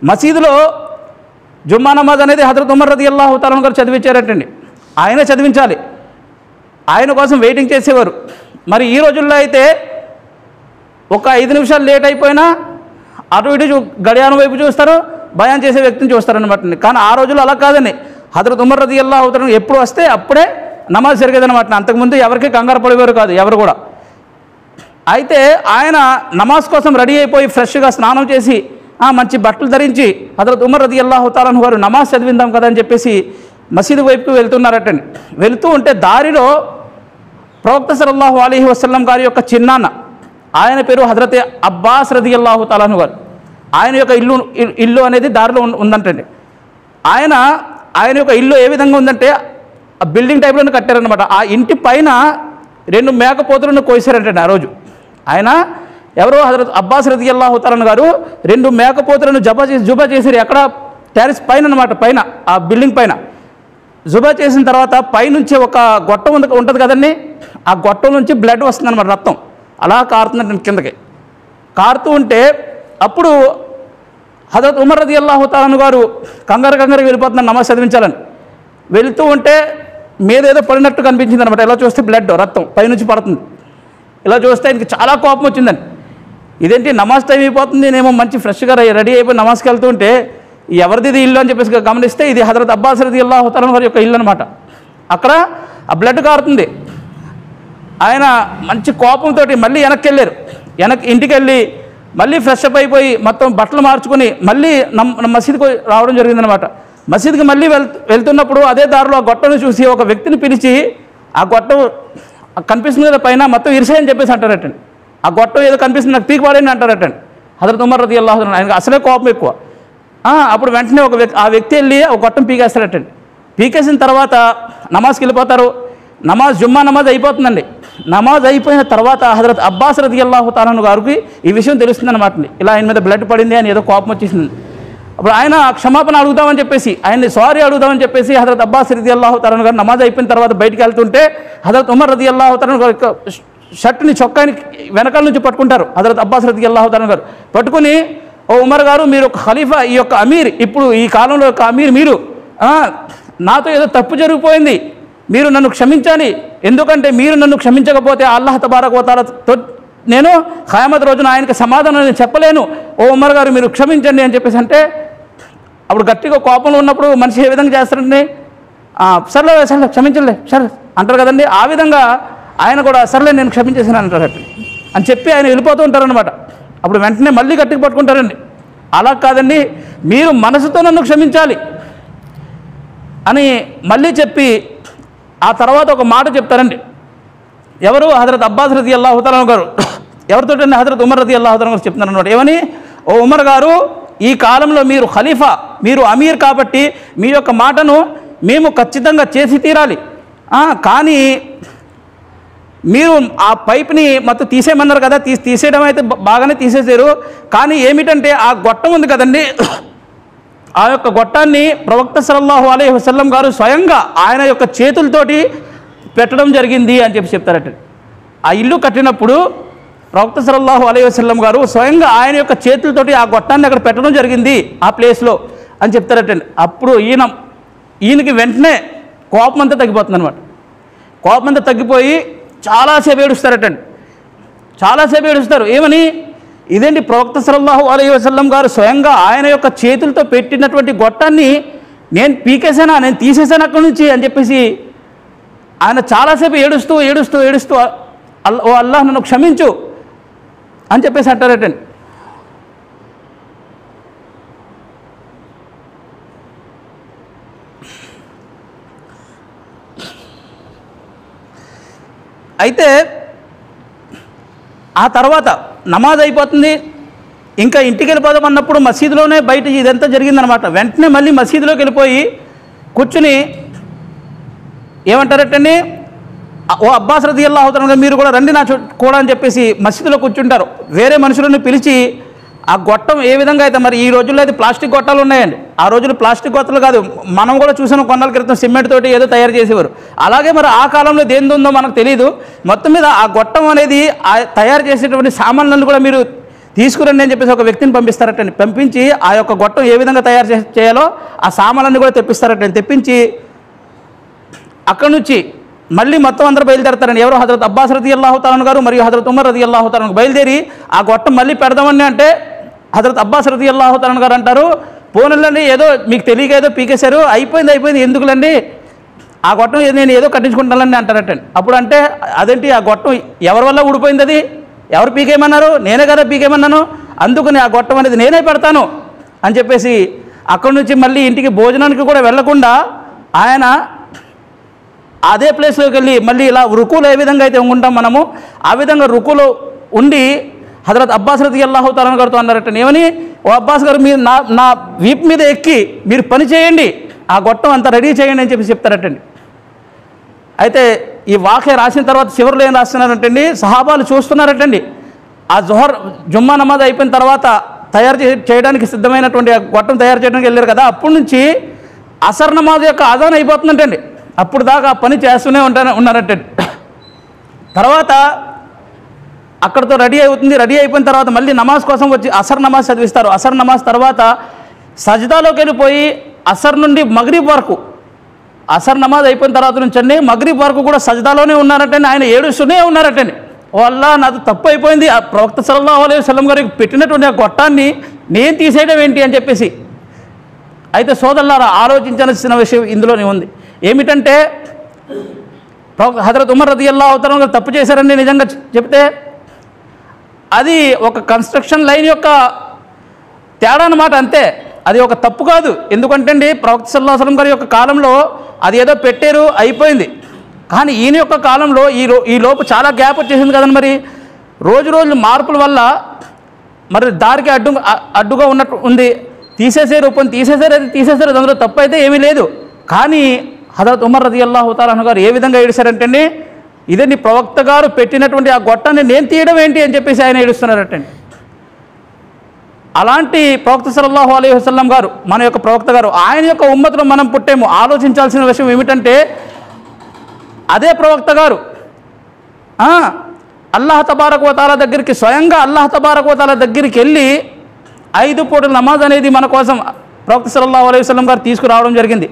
మసీదులో జుమ్మా నమాజ్ అనేది హజరత్ ఉమర్ రది అల్లాహు తాలను గారు చదివించారటండి. ఆయన చదివించాలి. ఆయన కోసం వెయిటింగ్ చేసేవారు. మరి ఈ రోజుల్లో అయితే ఒక ఐదు నిమిషాలు లేట్ అయిపోయినా అటు ఇటు చూ గడియారం వైపు చూస్తారు భయం చేసే వ్యక్తిని చూస్తారనమాట కానీ ఆ రోజుల్లో అలా కాదండి. హజరత్ ఉమర్ రది అల్లా అవుతారు ఎప్పుడు వస్తే అప్పుడే నమాజ్ జరిగేదనమాట అంతకుముందు ఎవరికి కంగారు పడేవారు కాదు ఎవరు కూడా. అయితే ఆయన నమాజ్ కోసం రెడీ అయిపోయి ఫ్రెష్గా స్నానం చేసి మంచి బట్టలు ధరించి హజరత్ ఉమర్ రది అల్లాహుతాలను వారు నమాజ్ చదివిందాం కదా అని చెప్పేసి మసీదు వైపుకు వెళ్తున్నారటండి. వెళుతూ ఉంటే దారిలో ప్రవక్త సలల్లాహు అలీహి వసల్లం గారి యొక్క చిన్నాన్న ఆయన పేరు హజరత్ అబ్బాస్ రది అల్లాహు తాలాను గారు. ఆయన యొక్క ఇల్లు ఇల్లు అనేది దారిలో ఉందంటండి. ఆయన ఆయన యొక్క ఇల్లు ఏ విధంగా ఉందంటే ఆ బిల్డింగ్ టైప్లోనే కట్టారనమాట ఆ ఇంటి పైన రెండు మేకపోతులను కోసారంటండి ఆ రోజు. ఆయన ఎవరో హజరత్ అబ్బాస్ రది అల్లాహు గారు రెండు మేకపోతులను జబా చేసి జుబా చేశారు ఎక్కడ? టెరెస్ పైన అనమాట పైన ఆ బిల్డింగ్ పైన. జుబా చేసిన తర్వాత పైనుంచి ఒక గొట్టం ఉంది ఉంటుంది కదండి? ఆ గొట్టం నుంచి బ్లడ్ వస్తుంది అనమాట రక్తం. అలా కారుతుంది కిందకి. కారుతూ ఉంటే అప్పుడు హజరత్ ఉమర్ రది అల్లాహు గారు కంగారు కంగారు వెళ్ళిపోతున్నారు నమాజ్ చదివించాలని. వెళుతూ ఉంటే మీద ఏదో పడినట్టు కనిపించింది అనమాట ఇలా చూస్తే బ్లడ్ రక్తం పైనుంచి పడుతుంది. ఇలా చూస్తే ఆయనకి చాలా కోపం వచ్చిందండి ఇదేంటి నమాజ్ టైం అయిపోతుంది నేనేమో మంచి ఫ్రెష్గా రెడీ అయిపోయి నమాజ్కి వెళ్తూ ఉంటే ఎవరిది ఇది ఇల్లు అని చెప్పేసి గమనిస్తే ఇది హజరత్ అబ్బాస్ రది అల్లాహు తాలను గారి యొక్క ఇల్లు అనమాట అక్కడ ఆ బ్లడ్ కారుతుంది. ఆయన మంచి కోపంతో మళ్ళీ వెనక్కి వెళ్ళారు వెనక్కి ఇంటికి వెళ్ళి మళ్ళీ ఫ్రెష్ అప్ అయిపోయి మొత్తం బట్టలు మార్చుకొని మళ్ళీ నమ్ మసీద్కి రావడం జరిగిందనమాట మసీద్కి మళ్ళీ వెళ్ వెళ్తున్నప్పుడు అదే దారిలో ఆ గొట్టను చూసి ఒక వ్యక్తిని పిలిచి ఆ గొట్టం కనిపిస్తుంది కదా పైన మొత్తం ఇరిసాయని చెప్పేసి అంటారటండి. ఆ గొట్టం ఏదో కనిపిస్తుంది నాకు పీకిపాడని అంటారటండి హజరత్ ఉమర్ రది అల్లాహ్ ఆయనకు అసలే కోపం ఎక్కువ. అప్పుడు వెంటనే ఒక వ్యక్తి ఆ వ్యక్తి వెళ్ళి ఒక గొట్టం పీకేస్తారటండి పీకేసిన తర్వాత నమాజ్కి వెళ్ళిపోతారు. నమాజ్ జుమ్మా నమాజ్ అయిపోతుందండి. నమాజ్ అయిపోయిన తర్వాత హజరత్ అబ్బాస్ రది అల్లాహు తాలను గారికి ఈ విషయం తెలుస్తుంది అనమాట ఇలా ఆయన మీద బ్లడ్ పడింది అని ఏదో కోపం వచ్చేసింది. అప్పుడు ఆయన క్షమాపణ అడుగుదామని చెప్పేసి ఆయన్ని సారీ అడుగుదామని చెప్పేసి హజరత్ అబ్బాస్ రది అల్లాహు తాలను గారు నమాజ్ అయిపోయిన తర్వాత బయటికి వెళ్తుంటే హజరత్ ఉమర్ రది అల్లాహు తాలను గారు షర్ట్ని చొక్కాని వెనకాల నుంచి పట్టుకుంటారు. హజరత్ అబ్బాస్ రది అల్లాహు గారు. పట్టుకుని ఓ ఉమర్ గారు మీరు ఒక ఖలీఫా ఈ యొక్క అమీర్ ఇప్పుడు ఈ కాలంలో యొక్క అమీర్ మీరు నాతో ఏదో తప్పు జరిగిపోయింది మీరు నన్ను క్షమించాలి ఎందుకంటే మీరు నన్ను క్షమించకపోతే అల్లాహ్ తబారకోతాలతో నేను ఖయామత్ రోజున ఆయనకి సమాధానం నేను చెప్పలేను. ఓ ఉమర్ గారు మీరు క్షమించండి అని చెప్పేసి అంటే అప్పుడు గట్టిగా కోపంలో ఉన్నప్పుడు మనిషి ఏ విధంగా చేస్తారండి సర్లే సర్లే క్షమించలే సరే అంటారు కదండి. ఆ విధంగా ఆయన కూడా సర్లే నేను క్షమించేసాను అంటారు అని చెప్పి ఆయన వెళ్ళిపోతూ ఉంటారనమాట అప్పుడు వెంటనే మళ్ళీ గట్టిగా పట్టుకుంటారండి. అలా కాదండి మీరు మనసుతో నన్ను క్షమించాలి అని మళ్ళీ చెప్పి ఆ తర్వాత ఒక మాట చెప్తారండి. ఎవరు? హజరత్ అబ్బాస్ రతి అల్లాహుతలం గారు. ఎవరితోటండి హజరత్ ఉమర్ రతి అల్లాహుతలం గారు చెప్తున్నారనమాట ఏమని? ఓ ఉమర్ గారు ఈ కాలంలో మీరు ఖలీఫా మీరు అమీర్ కాబట్టి మీ యొక్క మాటను మేము ఖచ్చితంగా చేసి తీరాలి. కానీ మీరు ఆ పైప్ని మొత్తం తీసేయమన్నారు కదా తీసి తీసేయడం అయితే బాగానే తీసేసారు కానీ ఏమిటంటే ఆ గొట్టం ఉంది కదండి ఆ యొక్క గొట్టాన్ని ప్రవక్త సల్లల్లాహు అలీ వసల్లం గారు స్వయంగా ఆయన యొక్క చేతులతోటి పెట్టడం జరిగింది అని చెప్పి చెప్తారట. ఆ ఇల్లు కట్టినప్పుడు ప్రవక్త సల్లల్లాహు అలీ వసల్లం గారు స్వయంగా ఆయన యొక్క చేతులతోటి ఆ గొట్టాన్ని అక్కడ పెట్టడం జరిగింది ఆ ప్లేస్లో అని చెప్తారటండి అప్పుడు ఈయన ఈయనకి వెంటనే కోపం అంతా తగ్గిపోతుంది అనమాట కోపం అంతా తగ్గిపోయి చాలాసేపు ఏడుస్తారటండి. చాలాసేపు ఏడుస్తారు. ఏమని? ఇదేంటి ప్రవక్త సల్లల్లాహు అలైహి వసల్లం గారు స్వయంగా ఆయన యొక్క చేతులతో పెట్టినటువంటి గొట్టాన్ని నేను పీకేసానా నేను తీసేసాను అక్కడి నుంచి? అని చెప్పేసి ఆయన చాలాసేపు ఏడుస్తూ ఏడుస్తూ ఏడుస్తూ అల్ ఓ అల్లాహ్ నన్ను క్షమించు అని చెప్పేసి అంటారటండి. అయితే ఆ తర్వాత నమాజ్ అయిపోతుంది. ఇంకా ఇంటికి వెళ్ళిపోదాం అన్నప్పుడు మసీదులోనే బయట ఇదంతా జరిగిందనమాట వెంటనే మళ్ళీ మసీదులోకి వెళ్ళిపోయి కూర్చుని ఏమంటారటండి? ఓ అబ్బాస్ రది అవుతారు మీరు కూడా రండి నా చు- కూడా అని చెప్పేసి మసీదులో కూర్చుంటారు. వేరే మనుషులను పిలిచి ఆ గొట్టం ఏ విధంగా అయితే మరి ఈ రోజుల్లో అయితే ప్లాస్టిక్ గొట్టాలు ఉన్నాయండి. ఆ రోజుల్లో ప్లాస్టిక్ గొట్టలు కాదు మనం కూడా చూసాం కొన్నాళ్ళ క్రితం సిమెంట్ తోటి ఏదో తయారు చేసేవారు. అలాగే మరి ఆ కాలంలో దేని ఉందో మనకు తెలియదు మొత్తం మీద ఆ గొట్టం అనేది ఆ తయారు చేసేటువంటి సామాన్లను కూడా మీరు తీసుకురండి అని చెప్పేసి ఒక వ్యక్తిని పంపిస్తారటండి. పంపించి ఆ యొక్క గొట్టం ఏ విధంగా తయారు చే- చేయాలో ఆ సామాన్లన్నీ కూడా తెప్పిస్తారటండి. తెప్పించి అక్కడి నుంచి మళ్ళీ మొత్తం అందరూ బయలుదేరతారండి. ఎవరు హజరత్ అబ్బాస్ రది అల్లాహుతాలను గారు మరియు హజరత్ ఉమర్ రది అల్లాహుతాలను బయలుదేరి ఆ గొట్టం మళ్ళీ పెడదామని అంటే హజరత్ అబ్బాస్ రతి అల్లాహు గారు అంటారు పోనులండి ఏదో మీకు తెలియక ఏదో పీకేశారు అయిపోయింది అయిపోయింది ఎందుకులండి? ఆ గొట్టం నేను ఏదో కట్టించుకుంటానండి అంటారటండి. అప్పుడు అంటే అదేంటి ఆ గొట్టం ఎవరి వల్ల ఊడిపోయింది అది? ఎవరు పీకేయమన్నారు? నేనే కదా పీకేయమన్నాను. అందుకని ఆ గొట్టం అనేది నేనే పెడతాను. అని చెప్పేసి అక్కడి నుంచి మళ్ళీ ఇంటికి భోజనానికి కూడా వెళ్ళకుండా ఆయన అదే ప్లేస్లోకి వెళ్ళి మళ్ళీ ఇలా రుకులు ఏ విధంగా అయితే ఉంటాం మనము ఆ విధంగా రుకులో ఉండి హజరత్ అబ్బాస్ రతి అల్లాహు తాలను గారితో అన్నారట ఏమని? ఓ అబ్బాస్ గారు మీరు నా నా వీప్ మీద ఎక్కి మీరు పని చేయండి ఆ గొట్టం అంతా రెడీ చేయండి అని చెప్పి చెప్తారటండి. అయితే ఈ వాక్య రాసిన తర్వాత చివరిలో ఏం రాస్తున్నారంటండి? సహాబాలు చూస్తున్నారటండి. ఆ జొహర్ జుమ్మా నమాజ్ అయిపోయిన తర్వాత తయారు చే- చేయడానికి సిద్ధమైనటువంటి ఆ గొట్టం తయారు చేయడానికి వెళ్ళారు కదా అప్పటి నుంచి అసర్ నమాజ్ యొక్క అదాన్ అయిపోతుందంటండి. అప్పుడు దాకా పని చేస్తూనే ఉంటా ఉన్నారంటండి. తర్వాత అక్కడతో రెడీ అవుతుంది రెడీ అయిపోయిన తర్వాత మళ్ళీ నమాజ్ కోసం వచ్చి అసర్ నమాజ్ చదివిస్తారు. అసర్ నమాజ్ తర్వాత సజ్దాలోకి వెళ్ళిపోయి అసర్ నుండి మగ్రీబ్ వరకు అసర్ నమాజ్ అయిపోయిన తర్వాత నుంచి అండి మగరీబ్ వరకు కూడా సజ్దాలోనే ఉన్నారటండి ఆయన ఏడుస్తూనే ఉన్నారటండి. వల్ల నాది తప్పు అయిపోయింది. ఆ ప్రవక్త సల్లాహు అలైహి వసల్లం గారికి పెట్టినటువంటి ఆ గొట్టాన్ని నేను తీసేయడం ఏంటి అని చెప్పేసి అయితే సోదరులారా ఆలోచించాల్సిన విషయం ఇందులోనే ఉంది. ఏమిటంటే ప్రవక్త హజరత్ ఉమర్ రది అల్లా గారు తప్పు చేశారని నిజంగా చెప్తే అది ఒక కన్స్ట్రక్షన్ లైన్ యొక్క తేడా అన్నమాట అంతే. అది ఒక తప్పు కాదు. ఎందుకంటే అండి ప్రవక్త సల్లాహం గారి యొక్క కాలంలో అది ఏదో పెట్టారు అయిపోయింది. కానీ ఈయన యొక్క కాలంలో ఈ రో ఈ లోపు చాలా గ్యాప్ వచ్చేసింది కదండి మరి. రోజు రోజు మార్పుల వల్ల మరి దారికి అడ్డు అడ్డుగా ఉన్నట్టు ఉంది. తీసేసే రూపం తీసేసారు అది తీసేసారు అందులో తప్పు అయితే ఏమీ లేదు. కానీ హజరత్ ఉమర్ రజీ అల్లాహు గారు ఏ విధంగా ఏడిశారంటే అండి ఇదే నీ ప్రవక్త గారు పెట్టినటువంటి ఆ గొట్టాన్ని నేను తీయడం ఏంటి అని చెప్పేసి ఆయన ఏడుస్తున్నారటండి. అలాంటి ప్రవక్త సల్లల్లాహు అలీ వసల్లం గారు మన యొక్క ప్రవక్త గారు ఆయన యొక్క ఉమ్మతులు మనం పుట్టేము. ఆలోచించాల్సిన విషయం ఏమిటంటే అదే ప్రవక్త గారు అల్లాహ అల్లాహ్ దగ్గరికి స్వయంగా అల్లాహ తబారకవతాల దగ్గరికి వెళ్ళి ఐదు పూటల నమాజ్ అనేది మన కోసం ప్రవక్త సల్లల్లాహు అలైహి వసల్లం గారు తీసుకురావడం జరిగింది.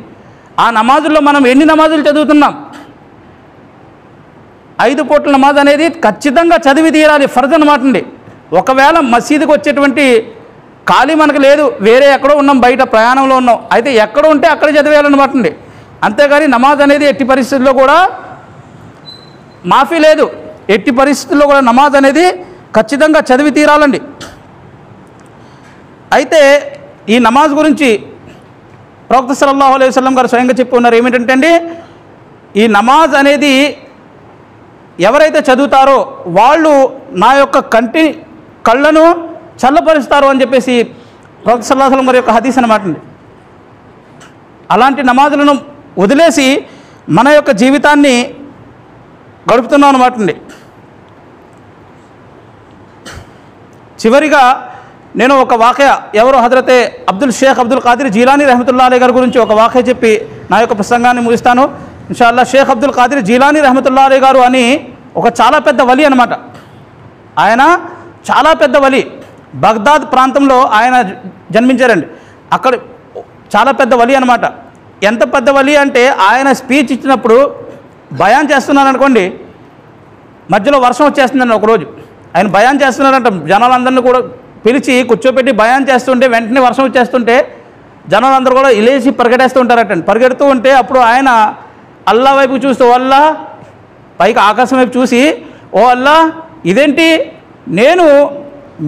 ఆ నమాజుల్లో మనం ఎన్ని నమాజులు చదువుతున్నాం? ఐదు పూట్ల నమాజ్ అనేది ఖచ్చితంగా చదివి తీరాలి. ఫర్జ్ అనమాట అండి. ఒకవేళ మసీదుకి వచ్చేటువంటి ఖాళీ మనకు లేదు. వేరే ఎక్కడో ఉన్నాం బయట ప్రయాణంలో ఉన్నాం. అయితే ఎక్కడ ఉంటే అక్కడ చదివేయాలన్నమాట అండి. అంతేగాని నమాజ్ అనేది ఎట్టి పరిస్థితుల్లో కూడా మాఫీ లేదు. ఎట్టి పరిస్థితుల్లో కూడా నమాజ్ అనేది ఖచ్చితంగా చదివి తీరాలండి. అయితే ఈ నమాజ్ గురించి ప్రవక్త సల్లల్లాహు అలైహి వసల్లం గారు స్వయంగా చెప్పి ఉన్నారు. ఏమిటంటే అండి ఈ నమాజ్ అనేది ఎవరైతే చదువుతారో వాళ్ళు నా యొక్క కంటి కళ్ళను చల్లపరుస్తారు అని చెప్పేసి ప్రొఫెసర్ సల్లాహలం గారి యొక్క హదీస్ అనమాట అండి. అలాంటి నమాజులను వదిలేసి మన యొక్క జీవితాన్ని గడుపుతున్నాం అనమాట అండి. చివరిగా నేను ఒక వాక్య ఎవరో హజరతే అబ్దుల్ షేక్ అబ్దుల్ ఖాదిర్ జీలానీ రహమతుల్లా అలీ గారి గురించి ఒక వాక్య చెప్పి నా యొక్క ప్రసంగాన్ని ముగిస్తాను. ఇన్షాల్లా షేక్ అబ్దుల్ ఖాదిర్ జీలానీ రహమతుల్లా అలీ గారు అని ఒక చాలా పెద్ద వలి అనమాట ఆయన చాలా పెద్ద వలి. బగ్దాద్ ప్రాంతంలో ఆయన జన్మించారండి. అక్కడ చాలా పెద్ద వలి అనమాట ఎంత పెద్ద వలి అంటే ఆయన స్పీచ్ ఇచ్చినప్పుడు భయాన్ చేస్తున్నాను అనుకోండి మధ్యలో వర్షం వచ్చేస్తుందండి ఒకరోజు ఆయన భయాన్ చేస్తున్నారంట. జనాలందరినీ కూడా పిలిచి కూర్చోపెట్టి భయాన్ చేస్తుంటే వెంటనే వర్షం వచ్చేస్తుంటే జనాలందరూ కూడా ఇలేసి పరిగెడేస్తూ ఉంటారటండి. పరిగెడుతూ ఉంటే అప్పుడు ఆయన అల్లా వైపు చూస్తూ వల్ల పైకి ఆకాశం వైపు చూసి ఓ అల్లా ఇదేంటి? నేను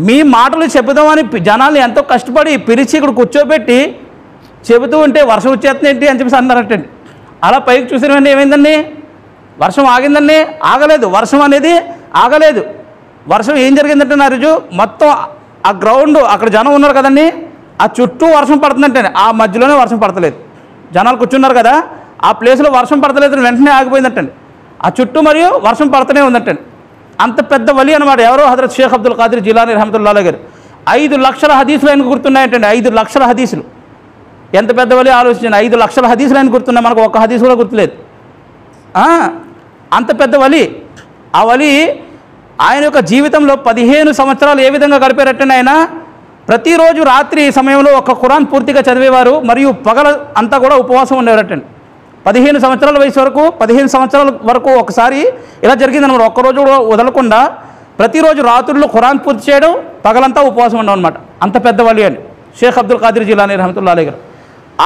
మీ మాటలు చెబుదామని జనాలు జనాల్ని ఎంతో కష్టపడి పిలిచి ఇక్కడ కూర్చోబెట్టి చెబుతూ ఉంటే వర్షం వచ్చేస్తుంది ఏంటి? అని చెప్పేసి అన్నారటండి అలా పైకి చూసిన వెంటనే ఏమైందండి? వర్షం ఆగిందండి? ఆగలేదు. వర్షం అనేది ఆగలేదు. వర్షం ఏం జరిగిందంటే నా రుజు మొత్తం ఆ గ్రౌండ్ అక్కడ జనం ఉన్నారు కదండి ఆ చుట్టూ వర్షం పడుతుందంటే ఆ మధ్యలోనే వర్షం పడతలేదు. జనాలు కూర్చున్నారు కదా ఆ ప్లేస్లో వర్షం పడతలేదు వెంటనే ఆగిపోయిందంటండి. ఆ చుట్టూ మరియు వర్షం పడుతూనే ఉందంటండి. అంత పెద్ద వలి అనమాట ఎవరో హజరత్ షేక్ అబ్దుల్ ఖాదిర్ జిలానీ రహమతుల్లా గారు. ఐదు లక్షల హదీసులు ఆయన గుర్తున్నాయంటండి. ఐదు లక్షల హదీసులు. ఎంత పెద్ద వలి ఆలోచించండి. ఐదు లక్షల హదీసులు ఆయన గుర్తున్నాయి మనకు ఒక్క హదీసు కూడా గుర్తులేదు. అంత పెద్ద వలి. ఆ వలి ఆయన యొక్క జీవితంలో పదిహేను సంవత్సరాలు ఏ విధంగా గడిపారట్టండి ఆయన? ప్రతిరోజు రాత్రి సమయంలో ఒక ఖురాన్ పూర్తిగా చదివేవారు. మరియు పగల అంతా కూడా ఉపవాసం ఉండేవారటండి. పదిహేను సంవత్సరాల వయసు వరకు పదిహేను సంవత్సరాల వరకు ఒకసారి ఇలా జరిగిందనమాట. ఒక్కరోజు కూడా వదలకుండా ప్రతిరోజు రాత్రుల్లో ఖురాన్ పూర్తి చేయడం పగలంతా ఉపవాసం ఉండడం అనమాట అంత పెద్దవాళ్ళు అని షేక్ అబ్దుల్ ఖాదిర్ జిలానీ రహమతుల్లా అలీ గారు.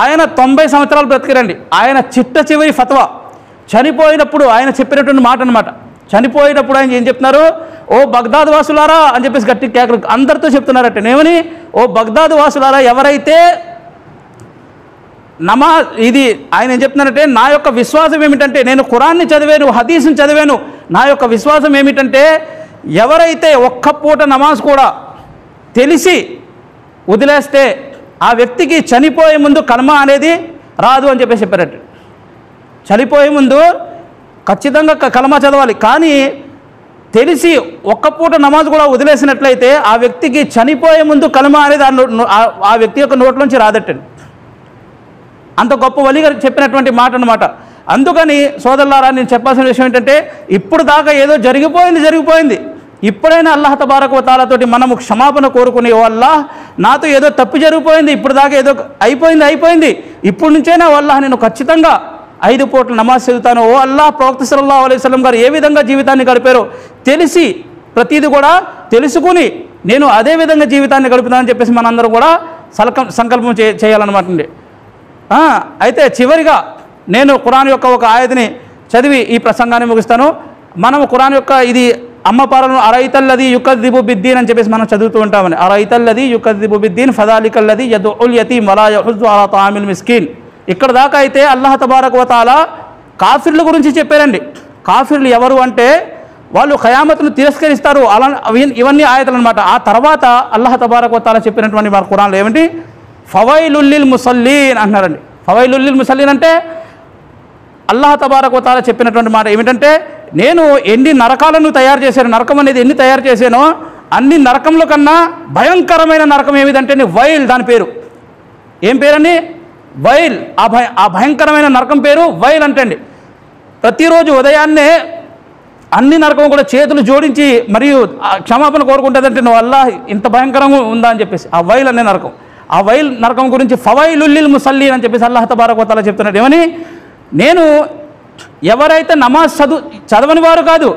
ఆయన తొంభై సంవత్సరాలు బ్రతికిరండి. ఆయన చిట్ట చివరి ఫత్వా. చనిపోయినప్పుడు ఆయన చెప్పినటువంటి మాట అనమాట చనిపోయినప్పుడు ఆయన ఏం చెప్తున్నారు? ఓ బగ్దాద్ వాసులారా అని చెప్పేసి గట్టి కేకలు అందరితో చెప్తున్నారట. నేమని? ఓ బగ్దాద్ వాసులారా ఎవరైతే నమా ఇది ఆయన ఏం చెప్తున్నారంటే నా యొక్క విశ్వాసం ఏమిటంటే నేను ఖురాన్ని చదివాను హదీస్ని చదివాను. నా యొక్క విశ్వాసం ఏమిటంటే ఎవరైతే ఒక్క పూట నమాజ్ కూడా తెలిసి వదిలేస్తే ఆ వ్యక్తికి చనిపోయే ముందు కర్మ అనేది రాదు అని చెప్పేసి చెప్పారట. చనిపోయే ముందు ఖచ్చితంగా కలమ చదవాలి. కానీ తెలిసి ఒక్క పూట నమాజ్ కూడా వదిలేసినట్లయితే ఆ వ్యక్తికి చనిపోయే ముందు కలమ అనేది ఆ ఆ వ్యక్తి యొక్క నోట్లోంచి రాదట్టండి అంత గొప్ప వలిగా చెప్పినటువంటి మాట అనమాట అందుకని సోదరులారా నేను చెప్పాల్సిన విషయం ఏంటంటే ఇప్పుడు దాకా ఏదో జరిగిపోయింది జరిగిపోయింది. ఇప్పుడైనా అల్లాహ తబారక తాలతోటి మనము క్షమాపణ కోరుకునే వల్ల నాతో ఏదో తప్పు జరిగిపోయింది ఇప్పుడు దాకా ఏదో అయిపోయింది అయిపోయింది. ఇప్పుడు నుంచైనా వల్ల నేను ఖచ్చితంగా ఐదు పూట్ల నమాజ్ చదువుతాను. ఓ అల్లాహ్ ప్రవక్త సల్లా అలైహి గారు ఏ విధంగా జీవితాన్ని గడిపారో తెలిసి ప్రతిదీ కూడా తెలుసుకుని నేను అదే విధంగా జీవితాన్ని గడుపుతానని చెప్పేసి మనందరం కూడా సలకం సంకల్పం చే చేయాలన్నమాట అండి. అయితే చివరిగా నేను ఖురాన్ యొక్క ఒక ఆయతిని చదివి ఈ ప్రసంగాన్ని ముగిస్తాను. మనం ఖురాన్ యొక్క ఇది అమ్మ పాలను అరైతల్లది యుకద్దిబు బిద్దీన్ అని చెప్పేసి మనం చదువుతూ ఉంటామని. అరైతల్లది యుకద్దిబు బిద్దీన్ ఫదాలికల్లది యదుల్ యతీం వలా యహుజు అలా తామిల్ మిస్కీన్. ఇక్కడ దాకా అయితే అల్లాహ తబారక్ వతాల కాఫిర్ల గురించి చెప్పారండి. కాఫిర్లు ఎవరు అంటే వాళ్ళు ఖయామతును తిరస్కరిస్తారు. అలా ఇవన్నీ ఆయతలు అనమాట ఆ తర్వాత అల్లాహ తబారక్ వతాల చెప్పినటువంటి మన కురాన్లు ఏమిటి ఫవైలుల్లిల్ ముసల్లీన్ అంటున్నారండి ఫవైలుల్లిల్ ముసల్లీన్ అంటే అల్లాహ తబారక్ చెప్పినటువంటి మాట ఏమిటంటే నేను ఎన్ని నరకాలను తయారు చేశాను నరకం అనేది ఎన్ని తయారు చేశానో అన్ని నరకంలో కన్నా భయంకరమైన నరకం ఏమిటంటే వైల్ దాని పేరు. ఏం పేరని వైల్. ఆ భయ ఆ భయంకరమైన నరకం పేరు వైల్ అంటండి ప్రతిరోజు ఉదయాన్నే అన్ని నరకం కూడా చేతులు జోడించి మరియు క్షమాపణ కోరుకుంటుందంటే నువ్వు అల్లా ఇంత భయంకరంగా ఉందా? అని చెప్పేసి ఆ వైల్ అనే నరకం. ఆ వైల్ నరకం గురించి ఫవైలుల్లిల్ ముసల్లీన్ అని చెప్పేసి అల్లాహ్ తబారక్ చెప్తున్నాడు. ఏమని? నేను ఎవరైతే నమాజ్ చదువు చదవని వారు కాదు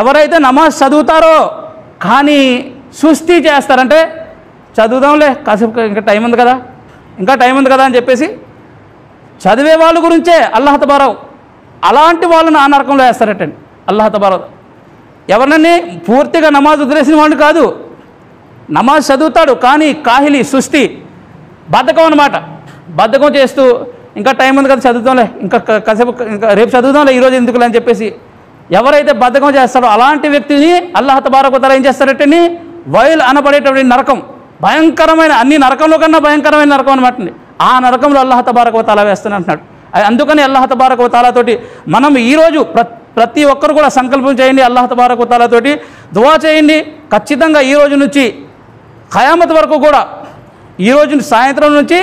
ఎవరైతే నమాజ్ చదువుతారో కానీ సుస్థి చేస్తారంటే చదువుదాంలే కాసేపు ఇంకా టైం ఉంది కదా ఇంకా టైం ఉంది కదా అని చెప్పేసి చదివే వాళ్ళ గురించే అల్లాహ్ తబారావు అలాంటి వాళ్ళని ఆ నరకంలో వేస్తారటండి. అల్లాహ్ తబారావు ఎవరినని పూర్తిగా నమాజ్ వదిలేసిన వాడిని కాదు నమాజ్ చదువుతాడు కానీ కాహిలి సుస్థి బద్ధకం అనమాట బద్ధకం చేస్తూ ఇంకా టైం ఉంది కదా చదువుతాంలే ఇంకా కసేపు కాసేపు ఇంకా రేపు చదువుతాంలే ఈరోజు ఎందుకులే? అని చెప్పేసి ఎవరైతే బద్ధకం చేస్తాడో అలాంటి వ్యక్తిని అల్లాహ్ తబారకుతారా ఏం చేస్తారంటే వైల్ అనబడేటువంటి నరకం భయంకరమైన అన్ని నరకంలో కన్నా భయంకరమైన నరకం అనమాట ఆ నరకంలో అల్లాహ తబారక తాలా వేస్తాను అంటున్నాడు. అది అందుకని అల్లాహ తబారక తాలాతోటి మనం ఈరోజు ప్ర ప్రతి ఒక్కరు కూడా సంకల్పం చేయండి అల్లాహ తబారక తాలాతోటి దువా చేయండి. ఖచ్చితంగా ఈ రోజు నుంచి ఖయామత్ వరకు కూడా ఈ సాయంత్రం నుంచి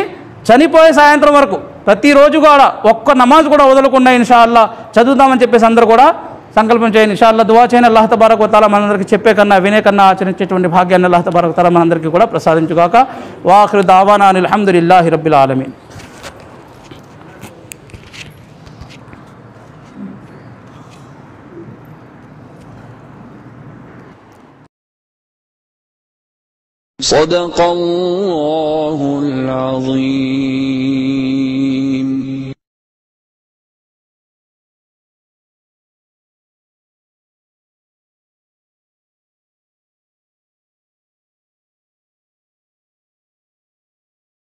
చనిపోయే సాయంత్రం వరకు ప్రతిరోజు కూడా ఒక్క నమాజ్ కూడా వదలకుండా ఇన్షా అల్లా చదువుదామని చెప్పేసి అందరూ కూడా సంకల్పం చేయండి. ఇన్షాల్లా దువా చేయని అల్లాహ్ తబారక్ వతాల మనందరికీ చెప్పే కన్నా వినే కన్నా ఆచరించేటువంటి భాగ్యాన్ని అల్లాహ్ తబారక్ వతాల మనందరికీ కూడా ప్రసాదించుగాక. వాఖరు దావానా అనిల్ అల్హమ్దులిల్లాహి రబ్బిల్ ఆలమీన్. صدق الله العظيم.